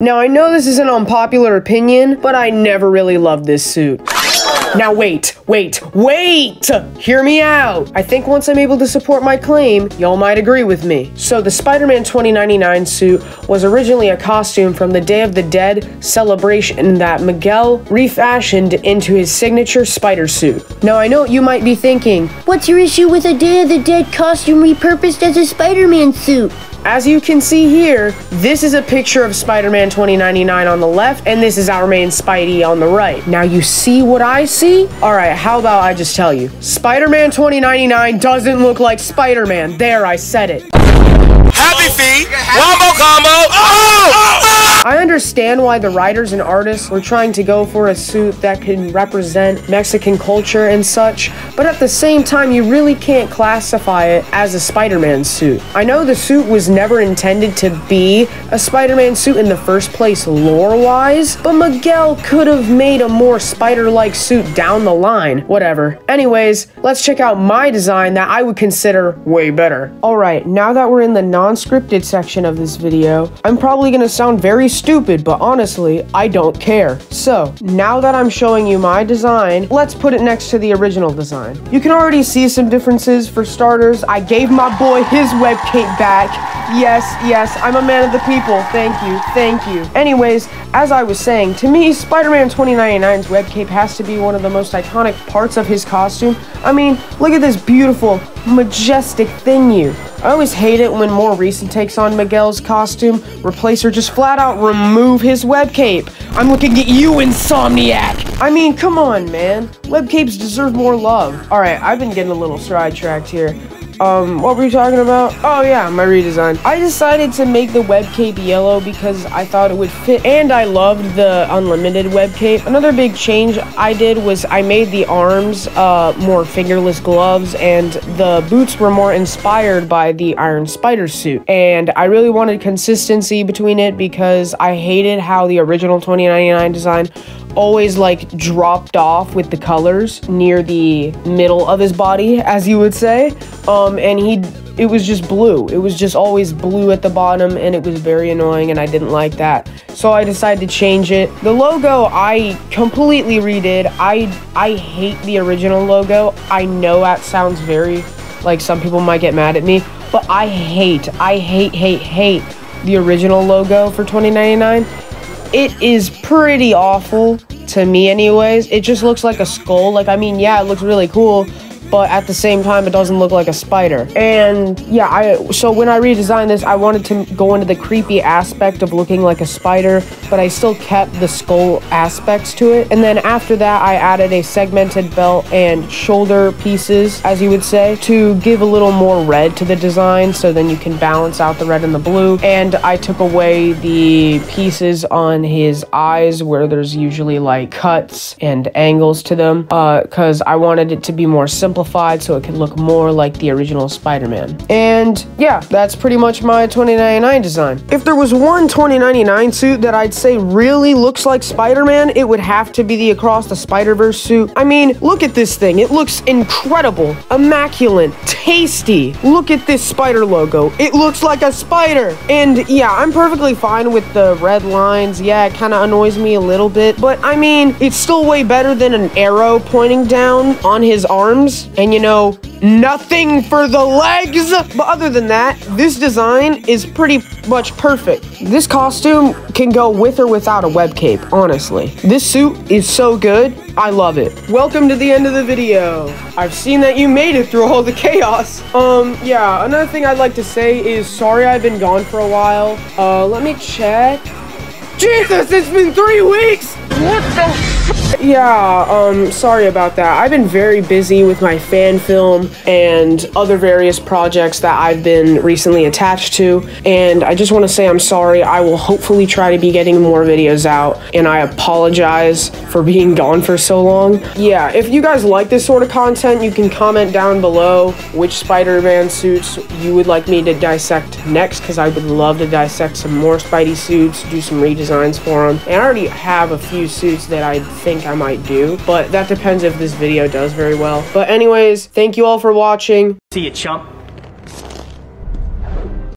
Now, I know this is an unpopular opinion, but I never really loved this suit. Now wait, wait, wait! Hear me out! I think once I'm able to support my claim, y'all might agree with me. So the Spider-Man 2099 suit was originally a costume from the Day of the Dead celebration that Miguel refashioned into his signature spider suit. Now I know you might be thinking, What's your issue with a Day of the Dead costume repurposed as a Spider-Man suit? As you can see here, this is a picture of Spider-Man 2099 on the left, and this is our main Spidey on the right. Now you see what I see? Alright, how about I just tell you? Spider-Man 2099 doesn't look like Spider-Man. There, I said it. Happy feet, wombo combo. Oh! I understand why the writers and artists were trying to go for a suit that can represent Mexican culture and such, but at the same time, you really can't classify it as a Spider Man suit. I know the suit was never intended to be a Spider Man suit in the first place, lore wise, but Miguel could have made a more spider like suit down the line. Whatever. Anyways, let's check out my design that I would consider way better. Alright, now that we're in the non scripted section of this video, I'm probably gonna sound very stupid, but honestly, I don't care. So, now that I'm showing you my design, let's put it next to the original design. You can already see some differences. For starters, I gave my boy his web cape back. Yes, yes, I'm a man of the people. Thank you, thank you. Anyways, as I was saying, to me, Spider-Man 2099's web cape has to be one of the most iconic parts of his costume. I mean, look at this beautiful, majestic thing you. I always hate it when more recent takes on Miguel's costume replace or just flat out remove his web cape. I'm looking at you, Insomniac! I mean, come on, man. Web capes deserve more love. Alright, I've been getting a little sidetracked here. Um, what were you talking about? Oh yeah, my redesign. I decided to make the web cape yellow because I thought it would fit and I loved the unlimited web cape. Another big change I did was I made the arms uh, more fingerless gloves and the boots were more inspired by the Iron Spider suit. And I really wanted consistency between it because I hated how the original 2099 design always like dropped off with the colors near the middle of his body, as you would say. Um, and he, it was just blue. It was just always blue at the bottom, and it was very annoying, and I didn't like that. So I decided to change it. The logo I completely redid. I I hate the original logo. I know that sounds very like some people might get mad at me, but I hate, I hate, hate, hate the original logo for 2099 it is pretty awful to me anyways. It just looks like a skull. Like i mean yeah it looks really cool but at the same time it doesn't look like a spider. And yeah i so when i redesigned this i wanted to go into the creepy aspect of looking like a spider but i still kept the skull aspects to it. And then after that i added a segmented belt and shoulder pieces as you would say to give a little more red to the design so then you can balance out the red and the blue. And i took away the pieces on his eyes where there's usually like cuts and angles to them uh, because i wanted it to be more simple so it can look more like the original Spider-Man. And yeah, that's pretty much my 2099 design. If there was one 2099 suit that I'd say really looks like Spider-Man, it would have to be the Across the Spider-Verse suit. I mean, look at this thing. It looks incredible, immaculate, tasty. Look at this spider logo. It looks like a spider. And yeah, I'm perfectly fine with the red lines. Yeah, it kind of annoys me a little bit, but I mean, it's still way better than an arrow pointing down on his arms and you know, nothing for the legs. But other than that, this design is pretty much perfect. This costume can go with or without a web cape, honestly. This suit is so good, I love it. Welcome to the end of the video. I've seen that you made it through all the chaos. Um, yeah, another thing I'd like to say is sorry I've been gone for a while. Uh, let me check. Jesus, it's been three weeks! What the yeah, um, sorry about that. I've been very busy with my fan film and other various projects that I've been recently attached to, and I just want to say I'm sorry. I will hopefully try to be getting more videos out, and I apologize for being gone for so long. Yeah, if you guys like this sort of content, you can comment down below which Spider-Man suits you would like me to dissect next, because I would love to dissect some more Spidey suits, do some redesigns for them, and I already have a few suits that I think I might do, but that depends if this video does very well. But anyways, thank you all for watching. See you, chump.